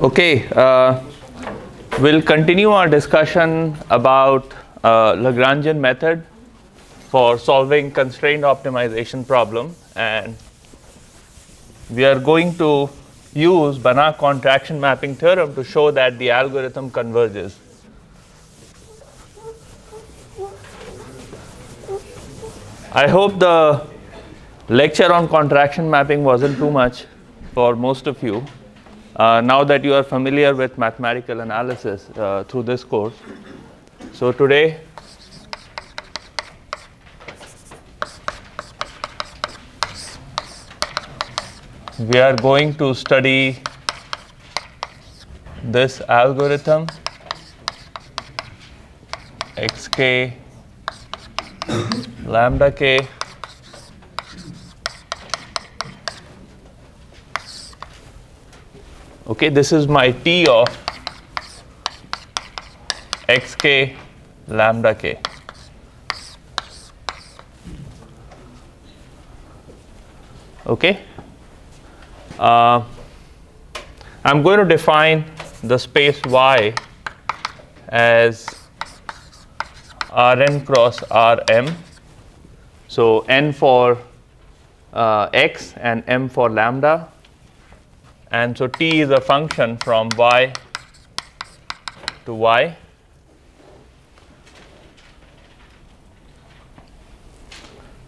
Okay, uh, we'll continue our discussion about uh, Lagrangian method for solving constraint optimization problem and we are going to use Banach contraction mapping theorem to show that the algorithm converges. I hope the lecture on contraction mapping wasn't too much for most of you. Uh, now that you are familiar with mathematical analysis uh, through this course. So today, we are going to study this algorithm xk lambda k okay this is my t of xk lambda k. Okay? Uh, i'm going to define the space y as rn cross rm. So n for uh, x and m for lambda and so t is a function from y to y.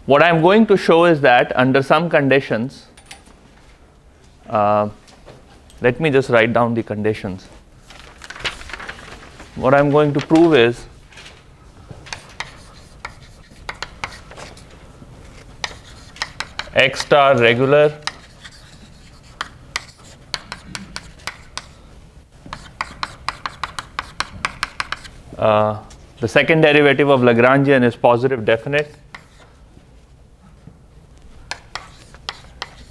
What I'm going to show is that under some conditions, uh, let me just write down the conditions. What I'm going to prove is x star regular Uh, the second derivative of Lagrangian is positive definite.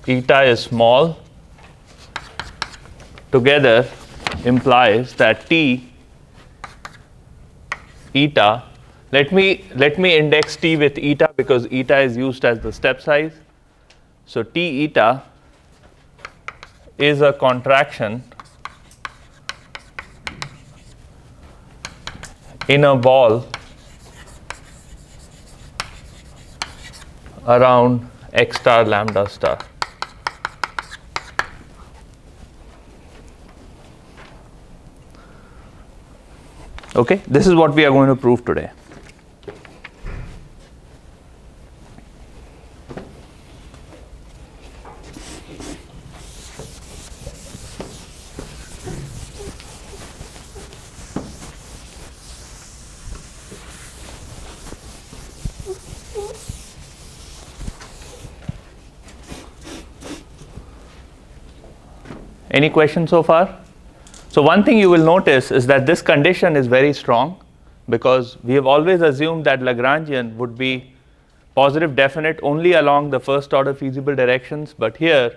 Eta is small. Together implies that T eta. Let me let me index T with eta because eta is used as the step size. So T eta is a contraction in a ball around x star lambda star. Okay, this is what we are going to prove today. Any questions so far? So one thing you will notice is that this condition is very strong because we have always assumed that Lagrangian would be positive definite only along the first order feasible directions, but here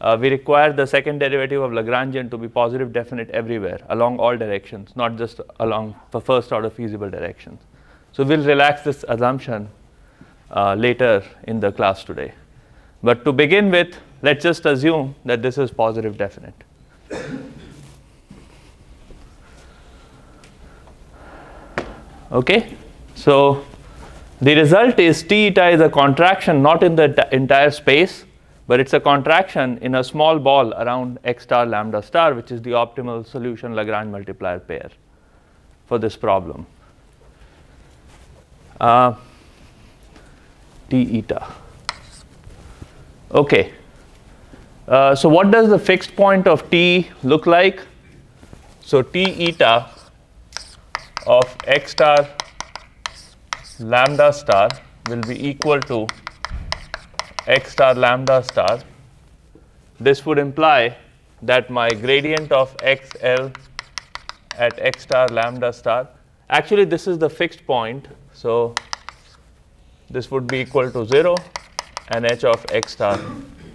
uh, we require the second derivative of Lagrangian to be positive definite everywhere along all directions, not just along the first order feasible directions. So we'll relax this assumption uh, later in the class today. But to begin with, let's just assume that this is positive definite. Okay, so the result is t eta is a contraction not in the entire space, but it's a contraction in a small ball around x star lambda star, which is the optimal solution Lagrange multiplier pair for this problem. Uh, t eta. Okay. Uh, so what does the fixed point of t look like? So t eta of x star lambda star will be equal to x star lambda star. This would imply that my gradient of xl at x star lambda star, actually this is the fixed point. So this would be equal to 0 and h of x star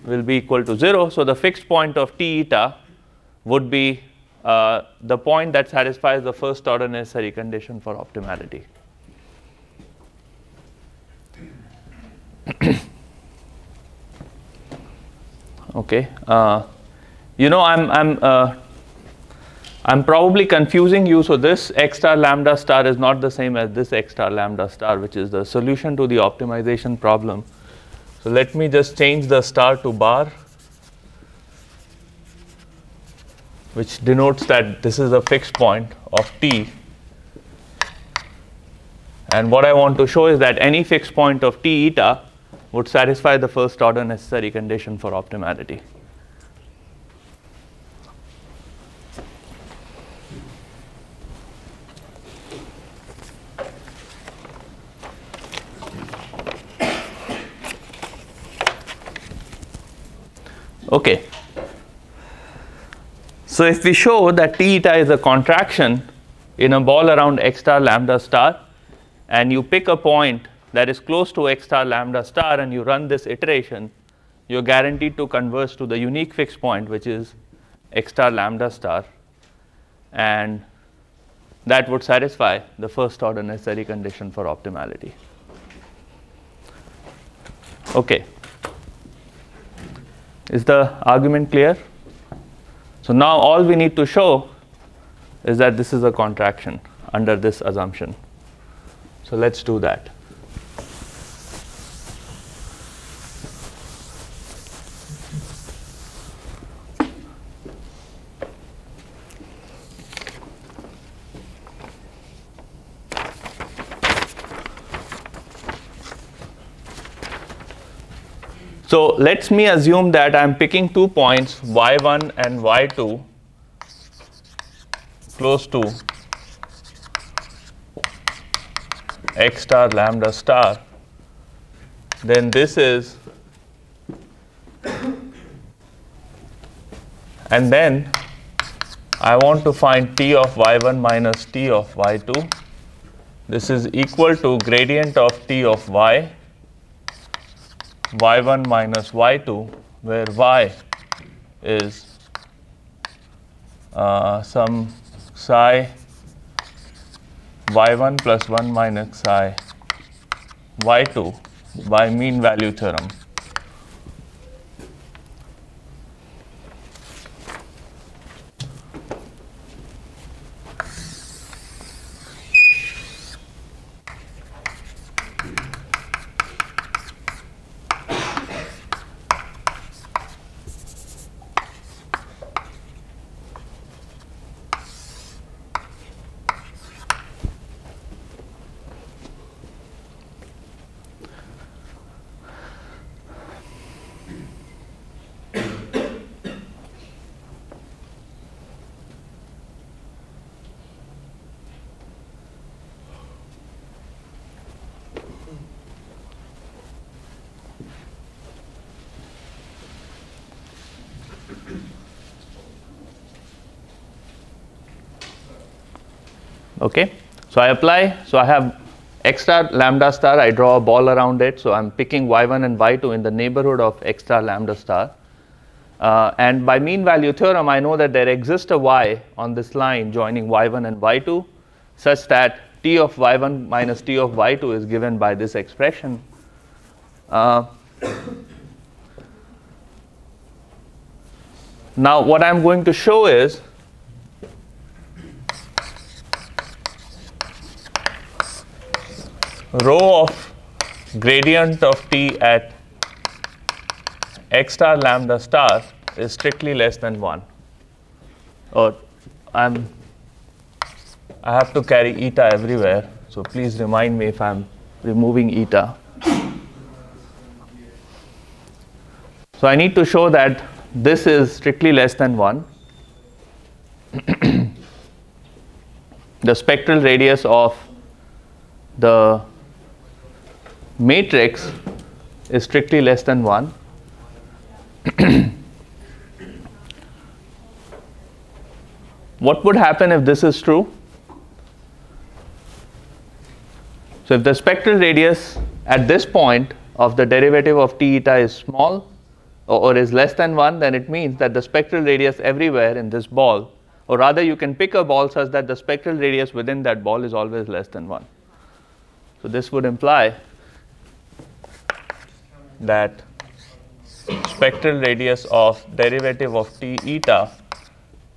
will be equal to 0. So the fixed point of t eta would be uh, the point that satisfies the first order necessary condition for optimality. okay. Uh, you know, I'm, I'm, uh, I'm probably confusing you. So this x star lambda star is not the same as this x star lambda star, which is the solution to the optimization problem. So let me just change the star to bar, which denotes that this is a fixed point of t. And what I want to show is that any fixed point of t eta would satisfy the first order necessary condition for optimality. Okay. So if we show that t eta is a contraction in a ball around x star lambda star, and you pick a point that is close to x star lambda star and you run this iteration, you're guaranteed to converge to the unique fixed point, which is x star lambda star. And that would satisfy the first order necessary condition for optimality. Okay. Is the argument clear? So now all we need to show is that this is a contraction under this assumption. So let's do that. So let's me assume that I'm picking two points y1 and y2 close to x star lambda star, then this is, and then I want to find t of y1 minus t of y2. This is equal to gradient of t of y y1 minus y2 where y is uh, some psi y1 plus 1 minus psi y2 by mean value theorem. Okay. So I apply, so I have x star lambda star, I draw a ball around it. So I'm picking y1 and y2 in the neighborhood of x star lambda star. Uh, and by mean value theorem, I know that there exists a y on this line joining y1 and y2 such that t of y1 minus t of y2 is given by this expression. Uh, now, what I'm going to show is rho of gradient of t at x star lambda star is strictly less than 1 or I'm I have to carry eta everywhere so please remind me if I'm removing eta. So I need to show that this is strictly less than 1 the spectral radius of the matrix is strictly less than 1 what would happen if this is true? So if the spectral radius at this point of the derivative of t eta is small or, or is less than 1 then it means that the spectral radius everywhere in this ball or rather you can pick a ball such that the spectral radius within that ball is always less than 1 so this would imply that spectral radius of derivative of t eta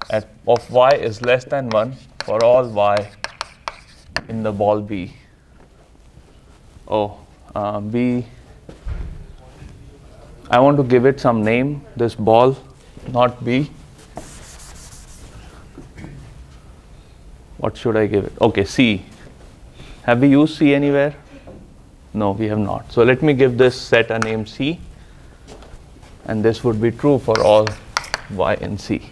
at, of y is less than 1 for all y in the ball B. Oh, uh, B. I want to give it some name, this ball, not B. What should I give it? Okay, C. Have we used C anywhere? No, we have not. So let me give this set a name C. And this would be true for all y and C.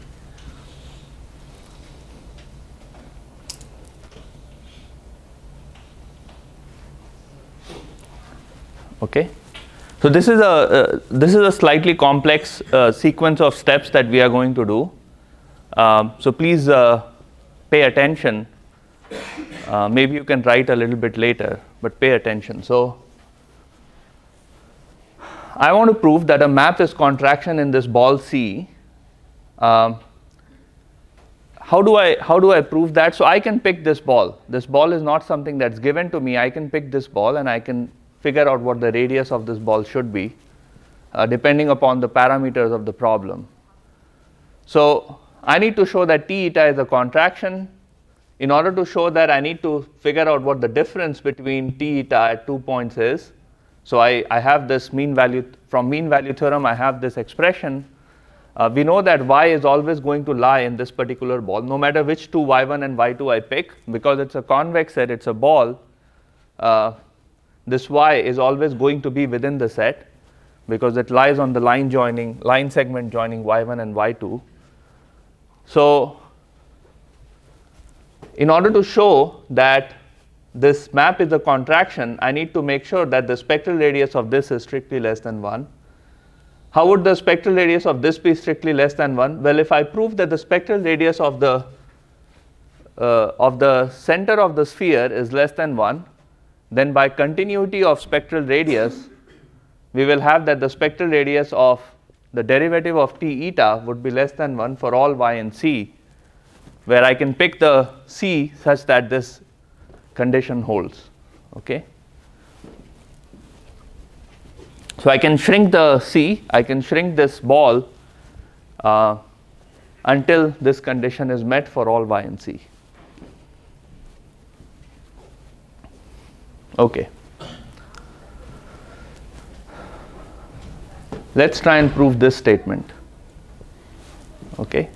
Okay. So this is a uh, this is a slightly complex uh, sequence of steps that we are going to do. Um, so please uh, pay attention. Uh, maybe you can write a little bit later, but pay attention. So I want to prove that a map is contraction in this ball C. Um, how do I how do I prove that? So I can pick this ball. This ball is not something that's given to me. I can pick this ball and I can figure out what the radius of this ball should be, uh, depending upon the parameters of the problem. So I need to show that t eta is a contraction. In order to show that, I need to figure out what the difference between t eta at two points is. So I, I have this mean value, from mean value theorem, I have this expression. Uh, we know that y is always going to lie in this particular ball, no matter which two y1 and y2 I pick, because it's a convex set, it's a ball. Uh, this y is always going to be within the set because it lies on the line joining, line segment joining y1 and y2. So in order to show that this map is a contraction, I need to make sure that the spectral radius of this is strictly less than 1. How would the spectral radius of this be strictly less than 1? Well, if I prove that the spectral radius of the uh, of the center of the sphere is less than 1, then by continuity of spectral radius, we will have that the spectral radius of the derivative of t eta would be less than 1 for all y in C, where I can pick the C such that this condition holds. Okay. So I can shrink the C, I can shrink this ball uh, until this condition is met for all y and C. Okay. Let's try and prove this statement. Okay.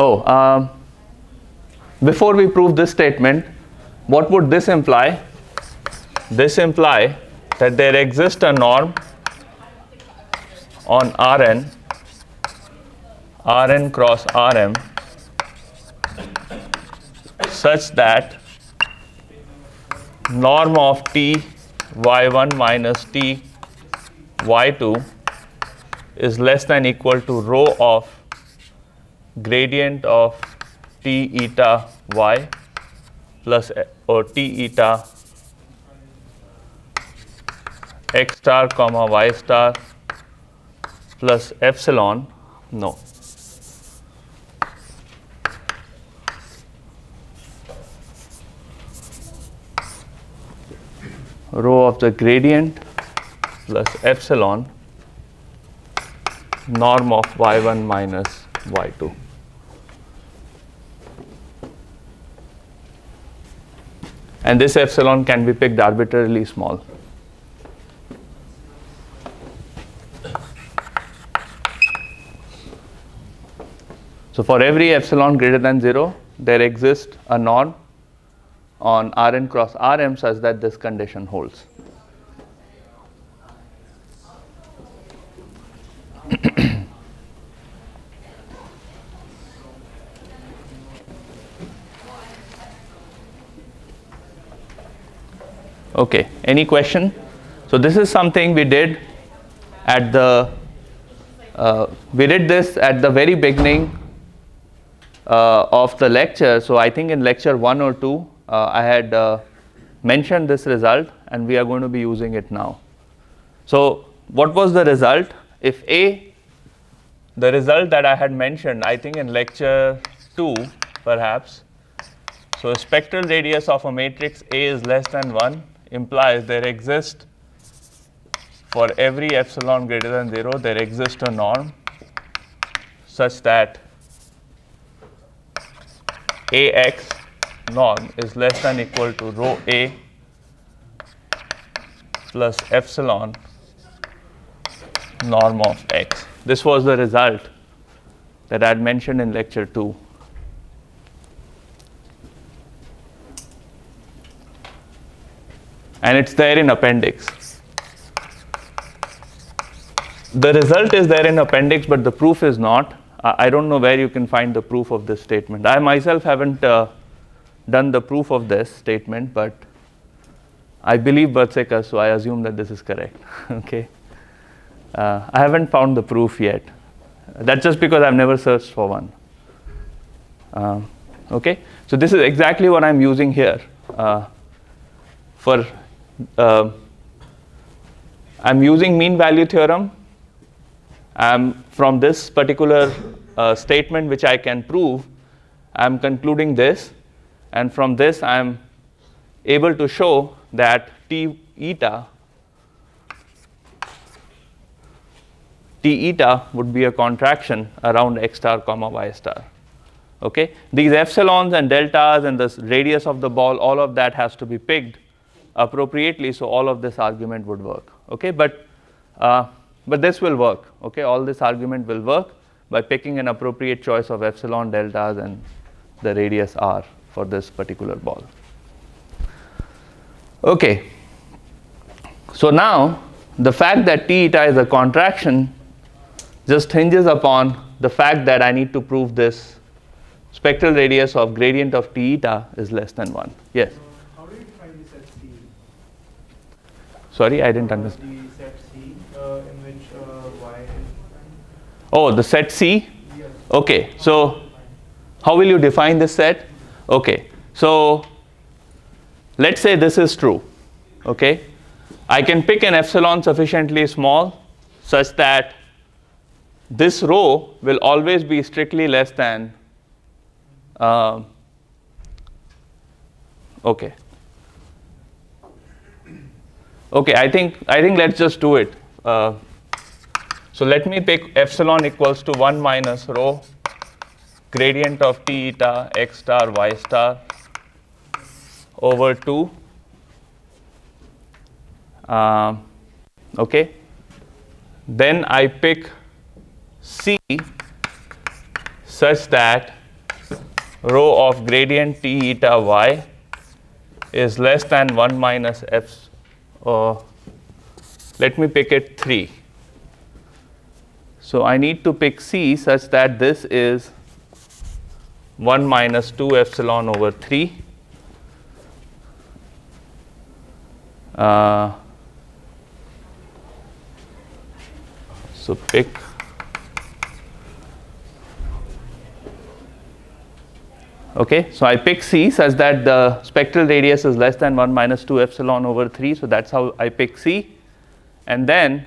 Oh, um, before we prove this statement, what would this imply? This imply that there exists a norm on Rn, Rn cross Rm, such that norm of t y1 minus t y2 is less than equal to rho of gradient of t eta y plus or t eta x star comma y star plus epsilon no rho of the gradient plus epsilon norm of y1 minus y2. And this epsilon can be picked arbitrarily small. So for every epsilon greater than 0, there exists a norm on Rn cross Rm such that this condition holds. Okay, any question? So this is something we did at the, uh, we did this at the very beginning uh, of the lecture. So I think in lecture one or two, uh, I had uh, mentioned this result and we are going to be using it now. So what was the result? If A, the result that I had mentioned, I think in lecture 2 perhaps, so spectral radius of a matrix A is less than 1 implies there exists for every epsilon greater than 0, there exists a norm such that ax norm is less than equal to rho a plus epsilon norm of x. This was the result that I had mentioned in lecture 2. And it's there in appendix. The result is there in appendix, but the proof is not. I don't know where you can find the proof of this statement. I myself haven't uh, done the proof of this statement, but I believe Bertsekas, so I assume that this is correct. okay. Uh, I haven't found the proof yet. That's just because I've never searched for one. Uh, okay. So this is exactly what I'm using here. Uh, for uh, I'm using mean value theorem. Um, from this particular uh, statement, which I can prove, I'm concluding this, and from this I'm able to show that T eta T eta would be a contraction around x star comma y star. Okay, these epsilons and deltas and the radius of the ball, all of that has to be picked appropriately, so all of this argument would work. Okay, but uh, but this will work. Okay, all this argument will work by picking an appropriate choice of epsilon, deltas, and the radius r for this particular ball. Okay. So now the fact that t eta is a contraction just hinges upon the fact that I need to prove this spectral radius of gradient of t eta is less than 1. Yes? How do you define the set C? Sorry, I didn't understand. The set C uh, in which uh, y is? Oh, the set C? Yes. Okay, so how will you define this set? Okay, so let's say this is true. Okay, I can pick an epsilon sufficiently small such that this rho will always be strictly less than. Uh, okay. Okay, I think I think let's just do it. Uh, so let me pick epsilon equals to 1 minus rho gradient of t eta x star y star over 2. Um, okay. Then I pick C such that rho of gradient t eta y is less than 1 minus f. Uh, let me pick it 3. So I need to pick C such that this is 1 minus 2 epsilon over 3. Uh, so pick okay so i pick c such that the spectral radius is less than 1 minus 2 epsilon over 3 so that's how i pick c. And then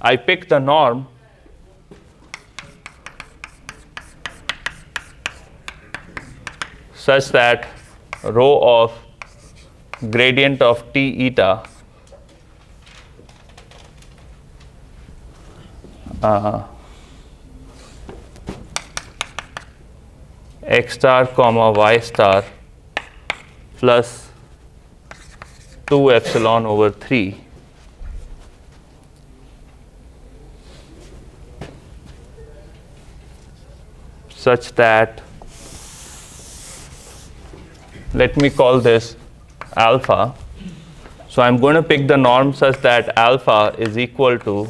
i pick the norm. Such that rho of gradient of t eta uh, x star comma y star plus 2 epsilon over 3 such that let me call this alpha. So I'm going to pick the norm such that alpha is equal to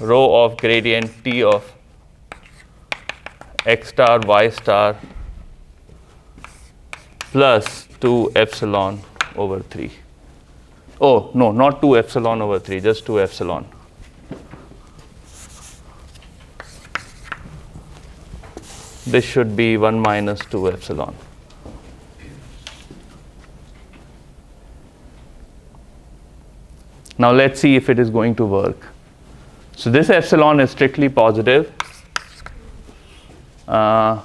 rho of gradient t of x star y star plus 2 epsilon over 3. Oh, no, not 2 epsilon over 3, just 2 epsilon. This should be 1 minus 2 epsilon. Now let's see if it is going to work. So this epsilon is strictly positive. Uh,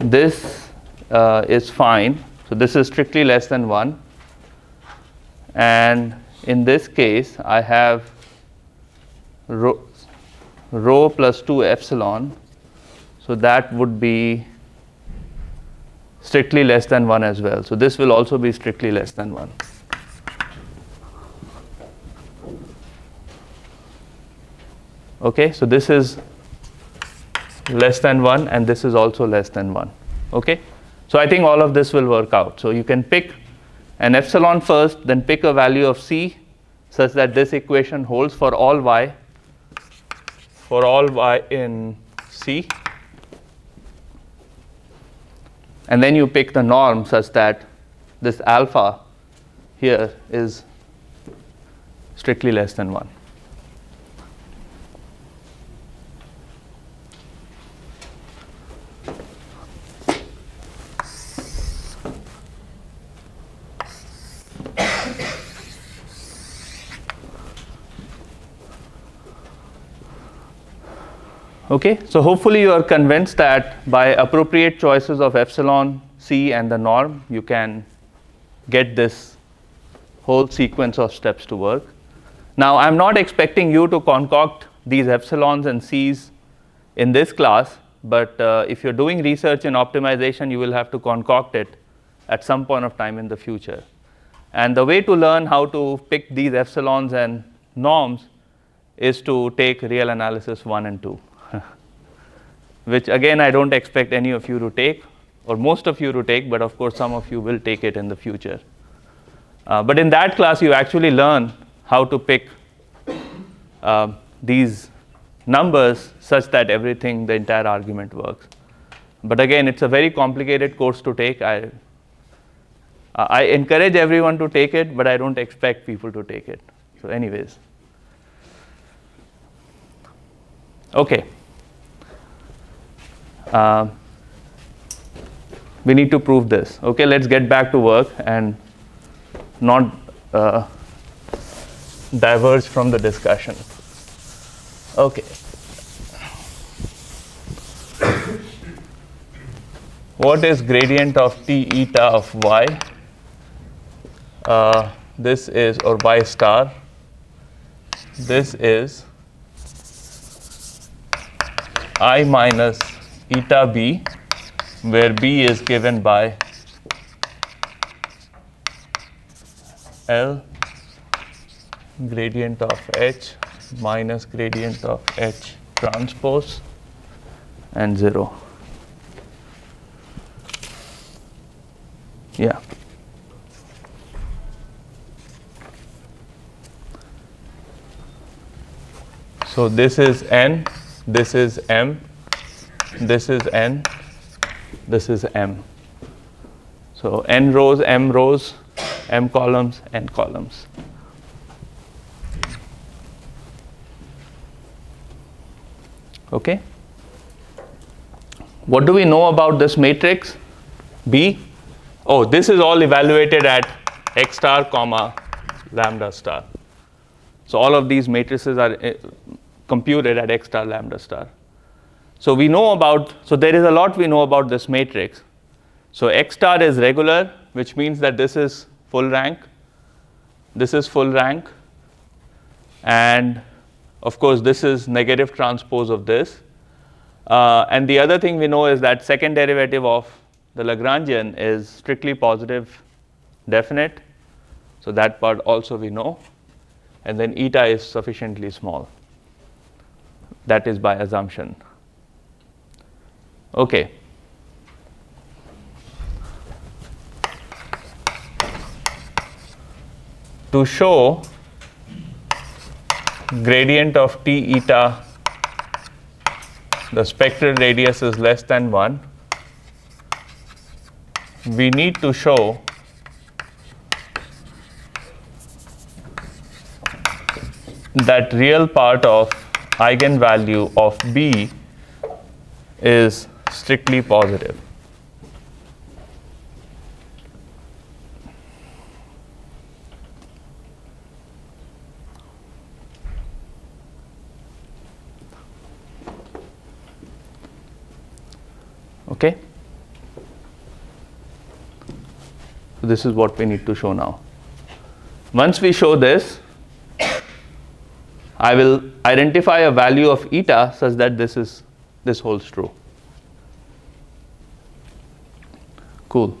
this uh, is fine. So this is strictly less than 1. And in this case, I have rho, rho plus 2 epsilon. So that would be strictly less than 1 as well. So this will also be strictly less than 1. Okay, so this is less than 1 and this is also less than 1. Okay, so I think all of this will work out. So you can pick an epsilon first, then pick a value of c such that this equation holds for all y, for all y in C. And then you pick the norm such that this alpha here is strictly less than 1. Okay, so hopefully you are convinced that by appropriate choices of epsilon, c, and the norm, you can get this whole sequence of steps to work. Now, I'm not expecting you to concoct these epsilons and c's in this class, but uh, if you're doing research in optimization, you will have to concoct it at some point of time in the future. And the way to learn how to pick these epsilons and norms is to take real analysis 1 and 2 which again I don't expect any of you to take or most of you to take, but of course some of you will take it in the future. Uh, but in that class, you actually learn how to pick uh, these numbers such that everything, the entire argument works. But again, it's a very complicated course to take. I, I encourage everyone to take it, but I don't expect people to take it. So, anyways. Okay. Uh, we need to prove this. Okay, let's get back to work and not uh, diverge from the discussion. Okay. what is gradient of t eta of y? Uh, this is, or y star, this is i minus eta b, where b is given by L gradient of H minus gradient of H transpose and 0. Yeah. So this is N, this is M, this is n, this is m. So n rows, m rows, m columns, n columns. Okay? What do we know about this matrix? B? Oh, this is all evaluated at x star comma lambda star. So all of these matrices are uh, computed at x star lambda star. So we know about, so there is a lot we know about this matrix. So X star is regular, which means that this is full rank, this is full rank, and of course this is negative transpose of this. Uh, and the other thing we know is that second derivative of the Lagrangian is strictly positive definite. So that part also we know. And then eta is sufficiently small. That is by assumption. Okay. To show gradient of t eta, the spectral radius is less than 1, we need to show that real part of eigenvalue of B is strictly positive. Okay. So this is what we need to show now. Once we show this, I will identify a value of eta such that this is this holds true. Cool.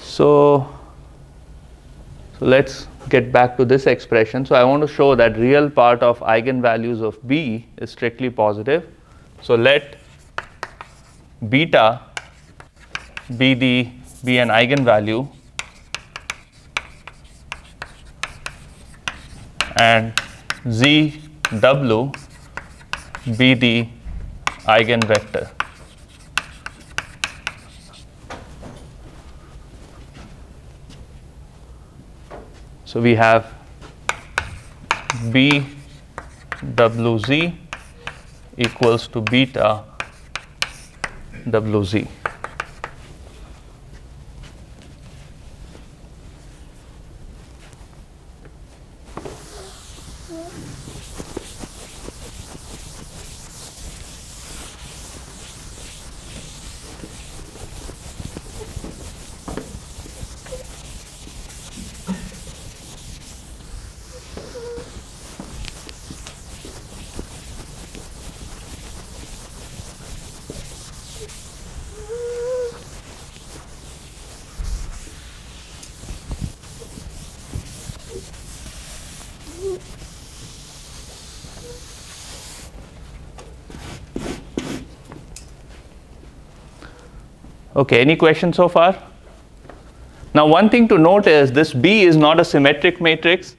So, so let's get back to this expression. So I want to show that real part of eigenvalues of B is strictly positive. So let beta be the be an eigenvalue and zw be the eigenvector. So we have BWZ equals to beta WZ. Okay, any questions so far? Now, one thing to note is this B is not a symmetric matrix.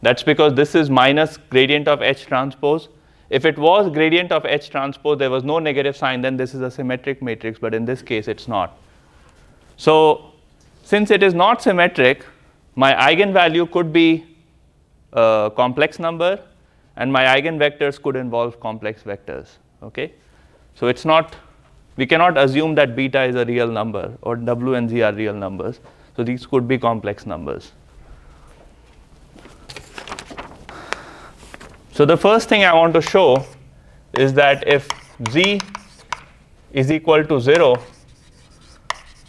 That's because this is minus gradient of H transpose. If it was gradient of H transpose, there was no negative sign, then this is a symmetric matrix, but in this case, it's not. So, since it is not symmetric, my eigenvalue could be a complex number, and my eigenvectors could involve complex vectors. Okay? So, it's not we cannot assume that beta is a real number or W and Z are real numbers. So these could be complex numbers. So the first thing I want to show is that if Z is equal to 0,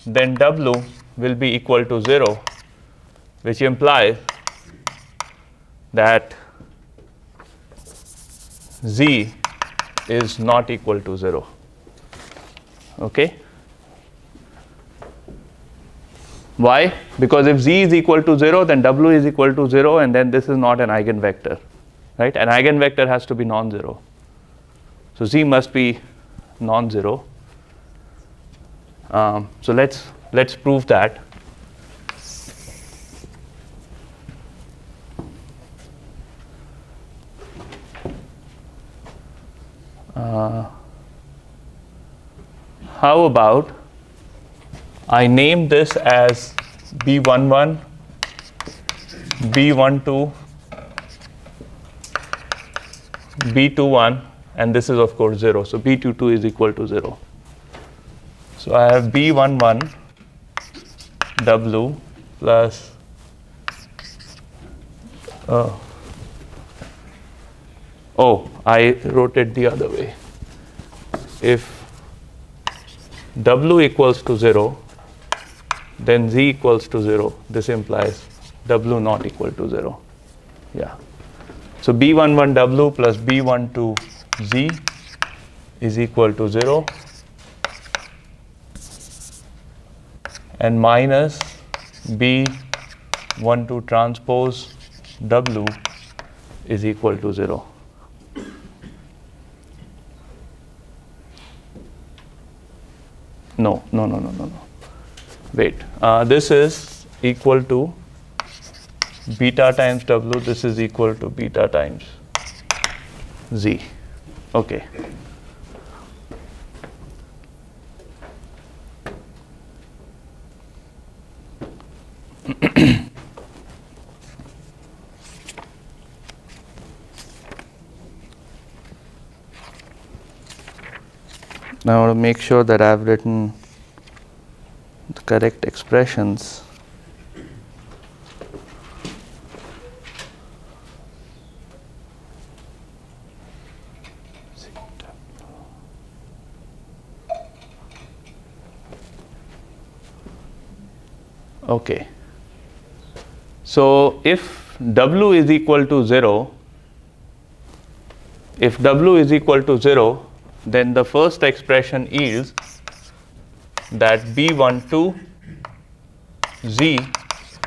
then W will be equal to 0, which implies that Z is not equal to 0 okay? Why? Because if z is equal to 0 then w is equal to 0 and then this is not an eigenvector right? An eigenvector has to be non-zero. So z must be non-zero. Um, so let's let's prove that. Uh, how about I name this as B11, B12, B21, and this is of course 0. So B22 is equal to 0. So I have B11 W plus uh, oh, I wrote it the other way. If w equals to 0, then z equals to 0. This implies w not equal to 0. Yeah. So b11w plus b12z is equal to 0 and minus b12 transpose w is equal to 0. No, no, no, no, no, no. Wait. Uh, this is equal to beta times W. This is equal to beta times Z. Okay. Now to make sure that I have written the correct expressions. Okay. So if W is equal to 0, if W is equal to 0, then the first expression yields that B12 Z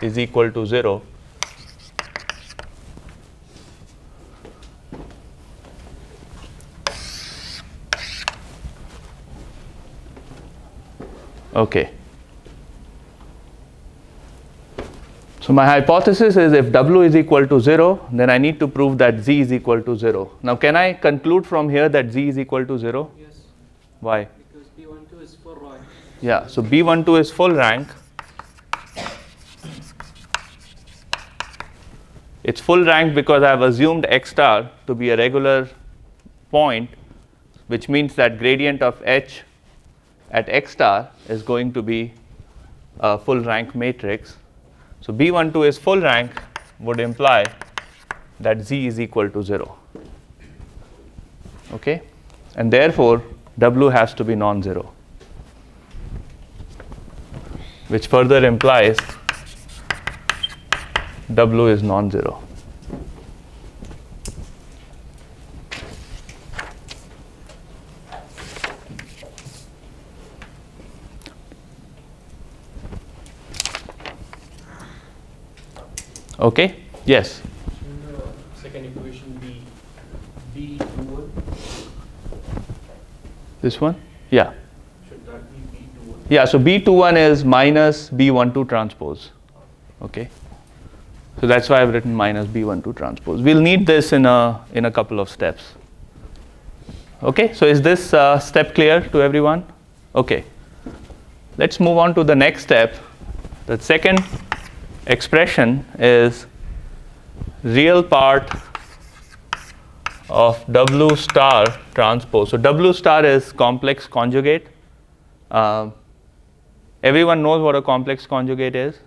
is equal to 0 Okay. So my hypothesis is if W is equal to 0, then I need to prove that Z is equal to 0. Now can I conclude from here that Z is equal to 0? Yes, Why? because B12 is full rank. Yeah, so B12 is full rank. It's full rank because I've assumed X star to be a regular point, which means that gradient of H at X star is going to be a full rank matrix. So B12 is full rank would imply that Z is equal to 0. Okay? And therefore, W has to be non-zero which further implies W is non-zero. Okay? Yes. Second equation be B21? This one? Yeah. Should that be B21? Yeah, so B21 is minus B12 transpose. Okay. So that's why I've written minus B12 transpose. We'll need this in a, in a couple of steps. Okay, so is this uh, step clear to everyone? Okay. Let's move on to the next step. The second expression is real part of W star transpose. So W star is complex conjugate. Um, everyone knows what a complex conjugate is?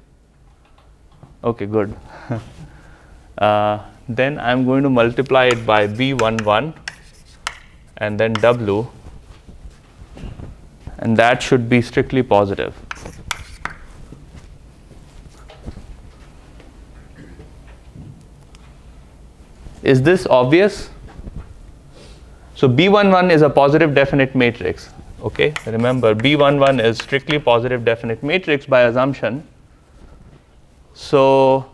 Okay, good. uh, then I'm going to multiply it by B11 and then W and that should be strictly positive. Is this obvious? So B11 is a positive definite matrix. Okay, remember B11 is strictly positive definite matrix by assumption. So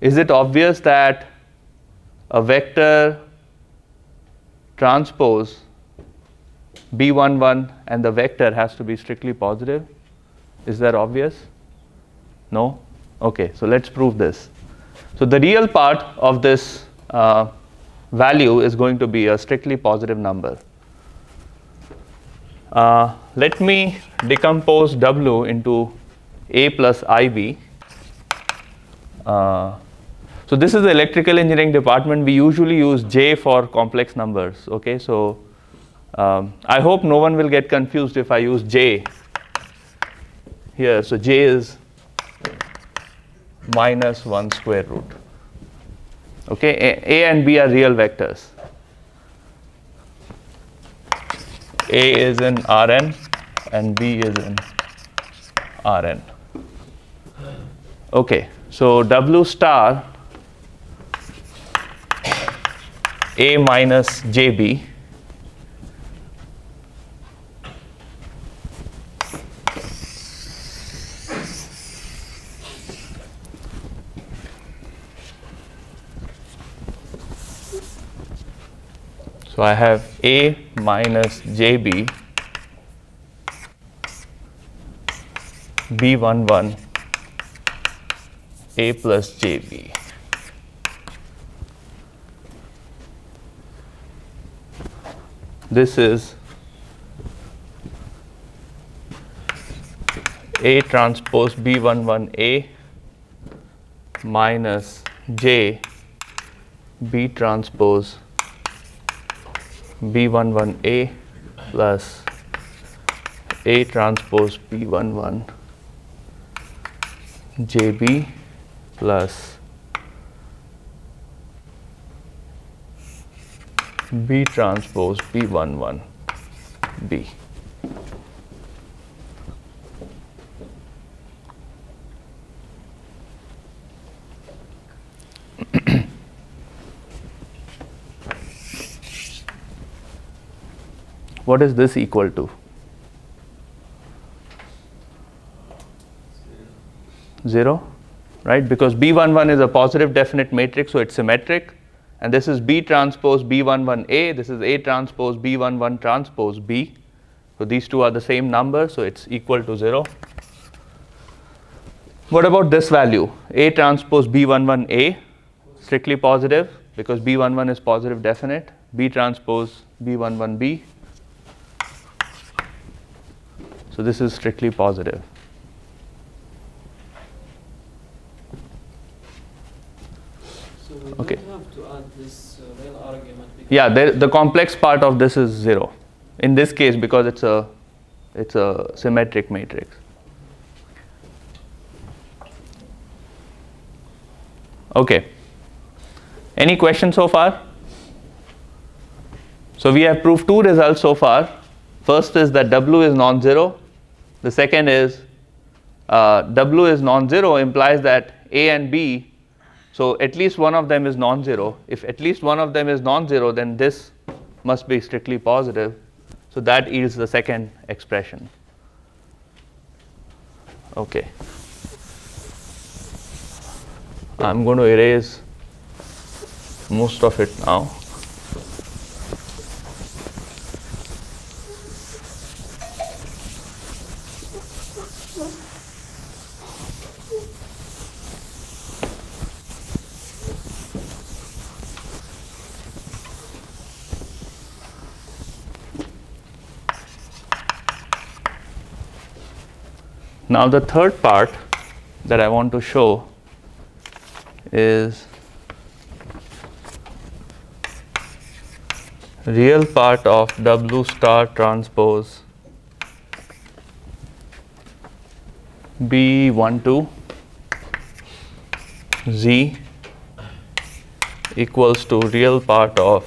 is it obvious that a vector transpose B11 and the vector has to be strictly positive? Is that obvious? No? Okay, so let's prove this. So the real part of this uh, value is going to be a strictly positive number. Uh, let me decompose W into A plus IB. Uh, so this is the electrical engineering department. We usually use J for complex numbers. Okay, so um, I hope no one will get confused if I use J here. So J is minus 1 square root. Okay, A, A and B are real vectors. A is in Rn and B is in Rn. Okay, so W star A minus JB So I have A minus JB B11 A plus JB. This is A transpose B11A minus J B transpose B11A plus A transpose B11 JB plus B transpose B11 what is this equal to? 0, right? Because B11 is a positive definite matrix, so it's symmetric. And this is B transpose B11A, this is A transpose B11 transpose B. So these two are the same number, so it's equal to 0. What about this value? A transpose B11A, strictly positive because B11 is positive definite. B transpose B11B. So this is strictly positive. So Okay. don't have to add this uh, real argument. because- Yeah, there, the complex part of this is 0. In this case, because it's a, it's a symmetric matrix. Okay. Any questions so far? So we have proved two results so far. First is that W is non-zero. The second is uh, W is non-zero implies that A and B, so at least one of them is non-zero. If at least one of them is non-zero, then this must be strictly positive. So that yields the second expression. Okay. I'm going to erase most of it now. Now the third part that I want to show is real part of W star transpose B12 Z equals to real part of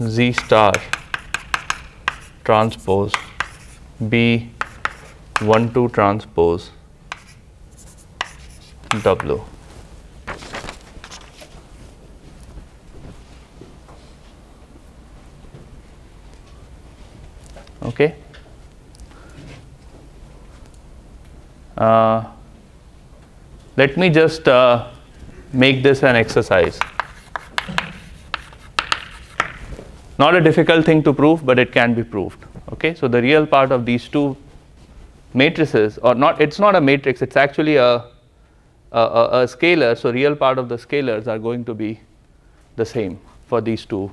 Z star transpose B 1 2 transpose W. Okay. Uh, let me just uh, make this an exercise. Not a difficult thing to prove, but it can be proved. Okay, so the real part of these two matrices, or not, it's not a matrix, it's actually a, a, a, a scalar. So real part of the scalars are going to be the same for these two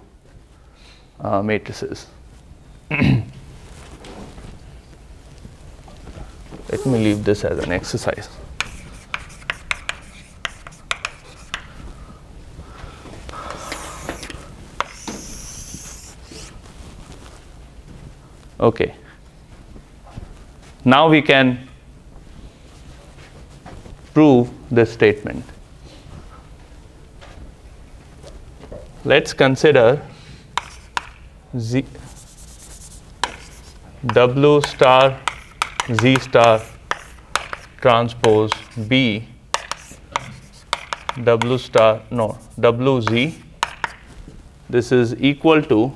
uh, matrices. Let me leave this as an exercise. Okay. Now we can prove this statement. Let's consider Z W star Z star transpose B W star no WZ this is equal to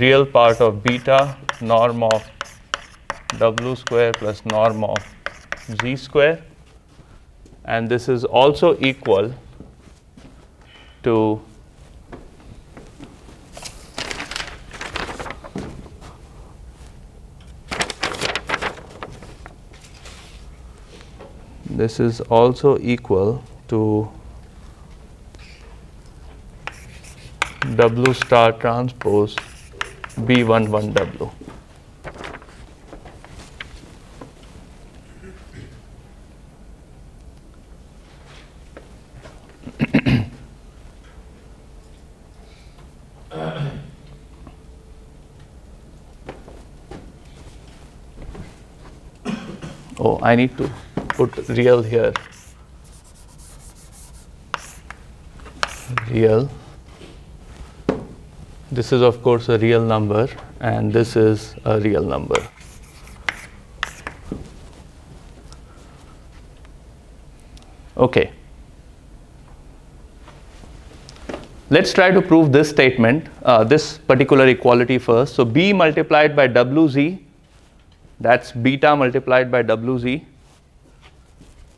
real part of beta norm of w square plus norm of z square. And this is also equal to this is also equal to W star transpose B11W. oh, I need to put real here. Real this is of course a real number and this is a real number. Okay. let's try to prove this statement, uh, this particular equality first. So b multiplied by wz, that's beta multiplied by wz.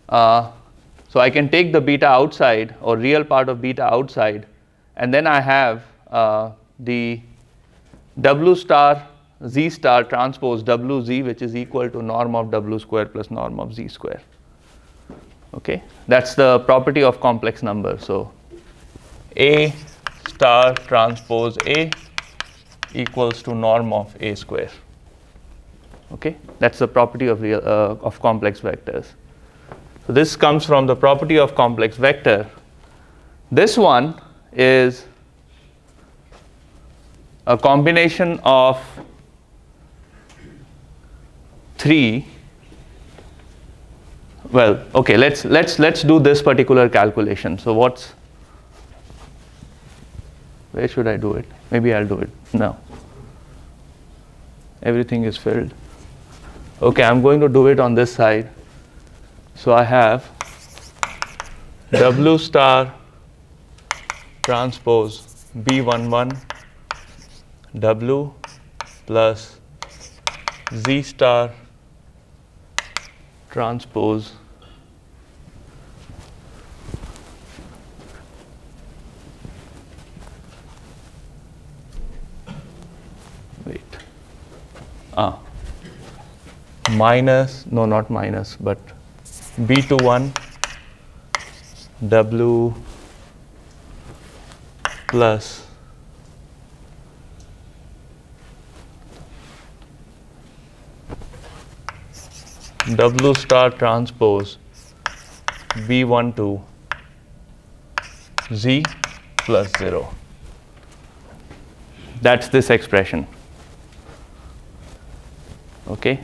Uh, so I can take the beta outside or real part of beta outside, and then I have uh, the w star z star transpose wz, which is equal to norm of w square plus norm of z square. Okay, that's the property of complex number. So a star transpose A equals to norm of A square. Okay, that's the property of real uh, of complex vectors. So this comes from the property of complex vector. This one is a combination of three well okay let's let's let's do this particular calculation so what's where should I do it? Maybe I'll do it. now Everything is filled. Okay, I'm going to do it on this side. So I have W star transpose B11 W plus Z star transpose wait. Ah, minus, no, not minus, but B21 W plus W star transpose B12 Z plus 0. That's this expression. Okay?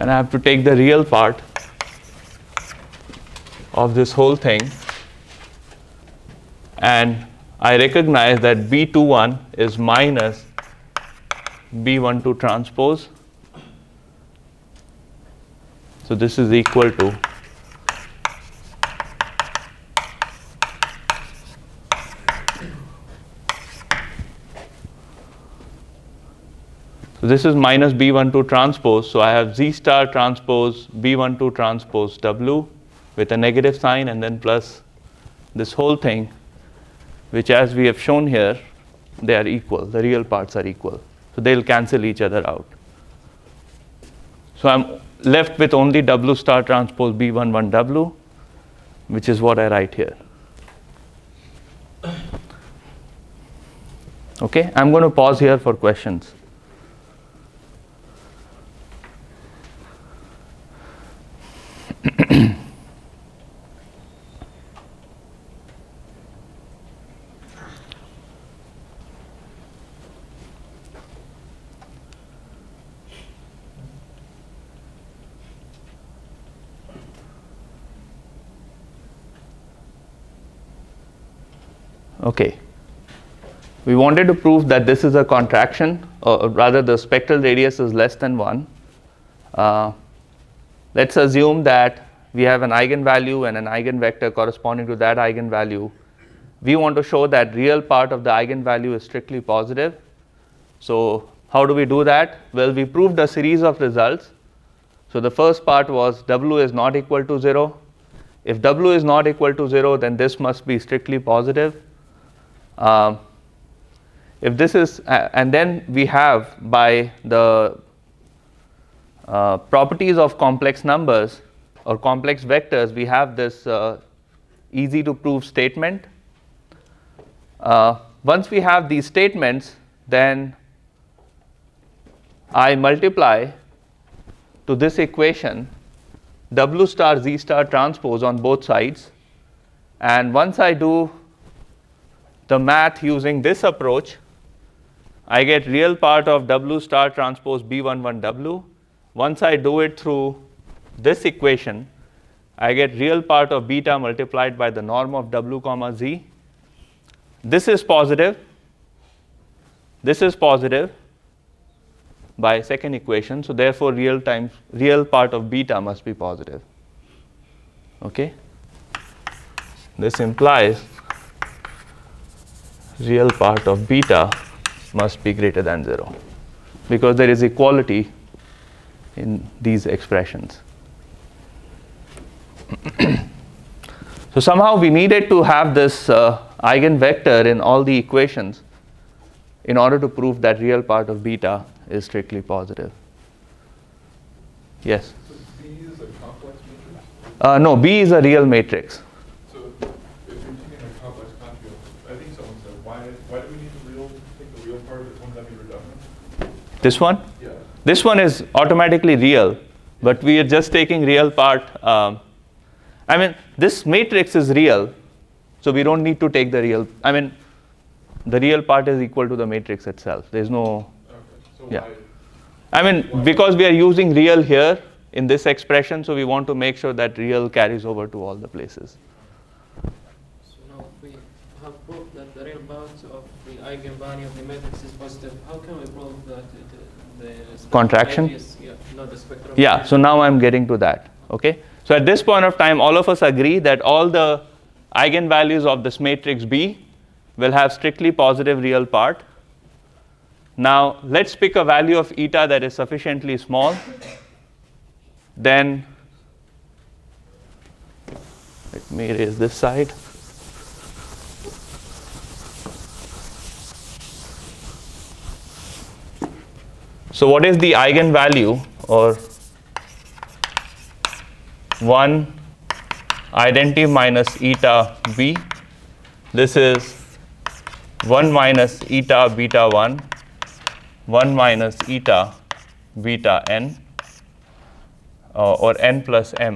And I have to take the real part of this whole thing. And I recognize that B21 is minus B12 transpose so this is equal to So this is minus B12 transpose. So I have Z star transpose B12 transpose W with a negative sign and then plus this whole thing, which as we have shown here, they are equal. The real parts are equal. So they'll cancel each other out. So I'm left with only W star transpose B11W, which is what I write here. Okay, I'm going to pause here for questions. Okay. We wanted to prove that this is a contraction, or rather the spectral radius is less than 1. Uh, let's assume that we have an eigenvalue and an eigenvector corresponding to that eigenvalue. We want to show that real part of the eigenvalue is strictly positive. So how do we do that? Well, we proved a series of results. So the first part was w is not equal to 0. If w is not equal to 0, then this must be strictly positive. Um, if this is, uh, and then we have by the uh, properties of complex numbers or complex vectors, we have this uh, easy to prove statement. Uh, once we have these statements, then I multiply to this equation w star z star transpose on both sides. And once I do the math using this approach, I get real part of W star transpose B11W. Once I do it through this equation, I get real part of beta multiplied by the norm of W comma Z. This is positive. This is positive by second equation. So therefore, real times real part of beta must be positive. Okay. This implies real part of beta must be greater than 0 because there is equality in these expressions. so somehow we needed to have this uh, eigenvector in all the equations in order to prove that real part of beta is strictly positive. Yes? So B is a complex matrix? Uh, no, B is a real matrix. So if you're taking a complex continuum, I think someone said, why, why do we need the real, take the real part of it, wouldn't that be redundant? This one? Yeah. This one is automatically real, but we are just taking real part. Um, I mean, this matrix is real, so we don't need to take the real. I mean, the real part is equal to the matrix itself. There's no. Okay, so Yeah. why, I mean, because we are using real here in this expression, so we want to make sure that real carries over to all the places. So now we have proved that the real part of the eigenvalue of the matrix is positive, how can we prove that it, the spectrum Contraction? radius- yeah, not the spectrum. Yeah, so now I'm getting to that. Okay? So at this point of time, all of us agree that all the eigenvalues of this matrix B will have strictly positive real part. Now, let's pick a value of eta that is sufficiently small. Then, let me erase this side. So, what is the eigenvalue or 1 identity minus eta b? This is 1 minus eta beta 1, 1 minus eta beta n, uh, or n plus m.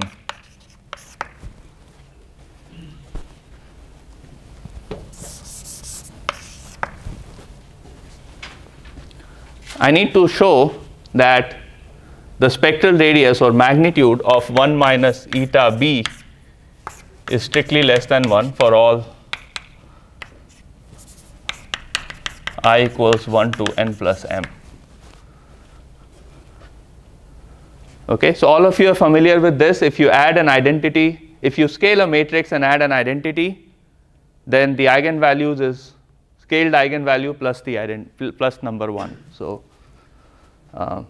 I need to show that the spectral radius or magnitude of 1 minus eta b is strictly less than 1 for all i equals 1 to n plus m. Okay, so all of you are familiar with this. If you add an identity, if you scale a matrix and add an identity, then the eigenvalues is scaled eigenvalue plus the plus number 1. So, uh,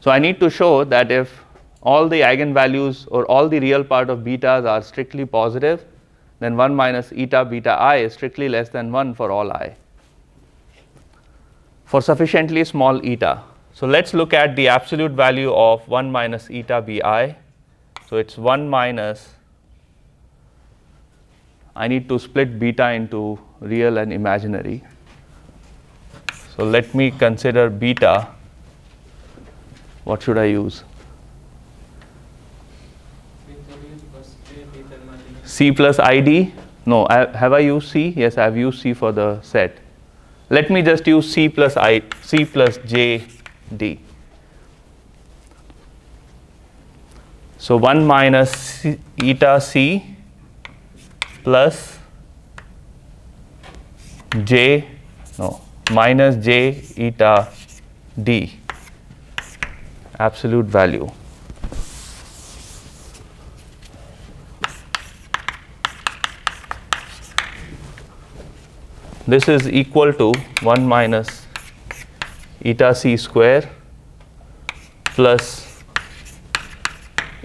so I need to show that if all the eigenvalues or all the real part of betas are strictly positive, then 1 minus eta beta i is strictly less than 1 for all i for sufficiently small eta. So let's look at the absolute value of 1 minus eta bi. So it's 1 minus, I need to split beta into real and imaginary. So let me consider beta. What should I use? C plus ID? No, I, have I used C? Yes, I have used C for the set. Let me just use C plus I, C plus J D. So 1 minus C, eta C plus J, no, minus J eta D, absolute value. this is equal to 1 minus eta c square plus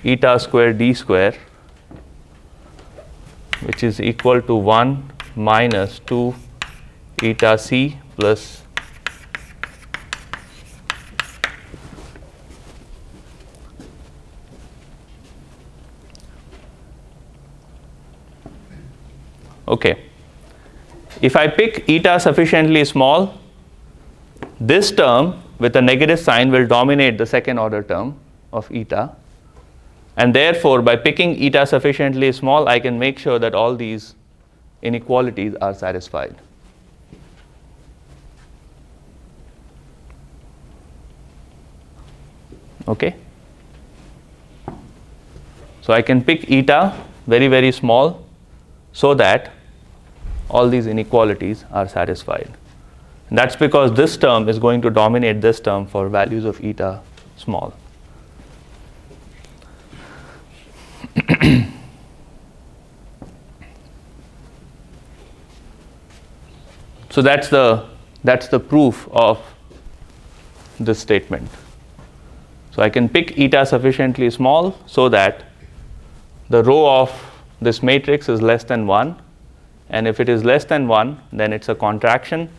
eta square d square which is equal to 1 minus 2 eta c plus okay if I pick eta sufficiently small, this term with a negative sign will dominate the second order term of eta. And therefore, by picking eta sufficiently small, I can make sure that all these inequalities are satisfied. Okay? So I can pick eta very, very small so that all these inequalities are satisfied. And that's because this term is going to dominate this term for values of eta small. So that's the that's the proof of this statement. So I can pick eta sufficiently small so that the rho of this matrix is less than 1 and if it is less than 1 then it's a contraction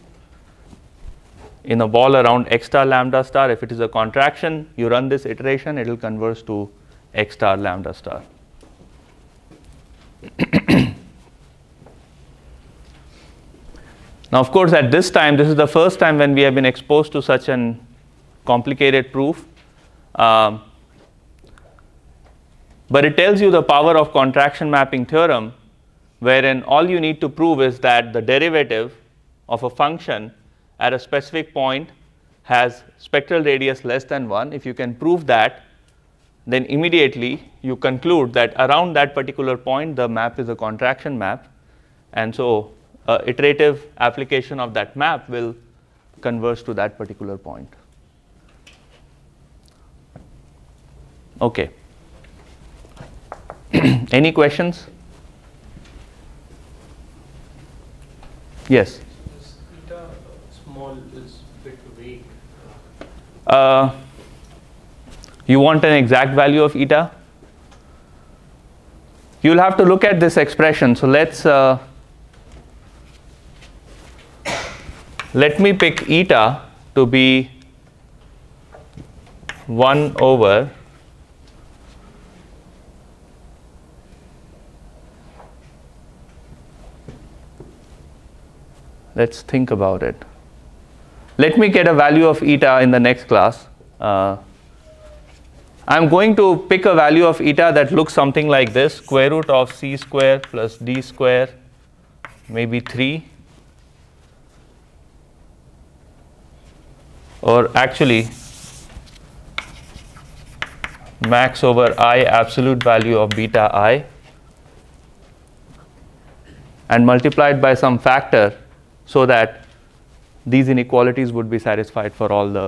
in a ball around x star lambda star. If it is a contraction you run this iteration it will converge to x star lambda star. now of course at this time this is the first time when we have been exposed to such an complicated proof. Um, but it tells you the power of contraction mapping theorem, wherein all you need to prove is that the derivative of a function at a specific point has spectral radius less than 1. If you can prove that, then immediately you conclude that around that particular point the map is a contraction map. And so, uh, iterative application of that map will converge to that particular point. Okay. Any questions? Yes. Is small is bit vague. Uh, you want an exact value of eta? You'll have to look at this expression. So let's uh, let me pick eta to be 1 over let's think about it. Let me get a value of eta in the next class. Uh, I'm going to pick a value of eta that looks something like this square root of c square plus d square, maybe 3. Or actually, max over i absolute value of beta i and multiplied by some factor so that these inequalities would be satisfied for all the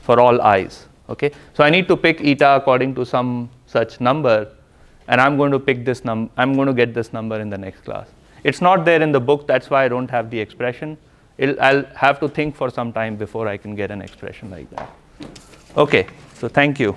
for all i's okay? So i need to pick eta according to some such number and i'm going to pick this num i'm going to get this number in the next class. It's not there in the book that's why i don't have the expression. It'll, i'll have to think for some time before i can get an expression like that. Okay so thank you.